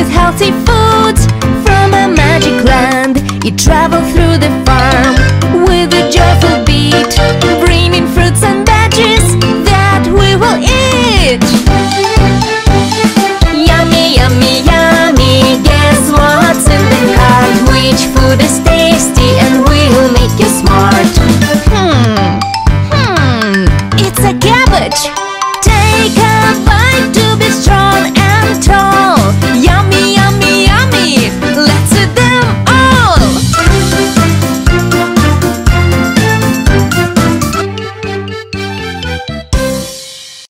with healthy food from a magic land. You travel through the farm with a joyful beat, bringing fruits and veggies that we will eat. Yummy, yummy, yummy, guess what's in the cart? Which food is tasty and will make you smart? Hmm, hmm, it's a cabbage. Take a bite.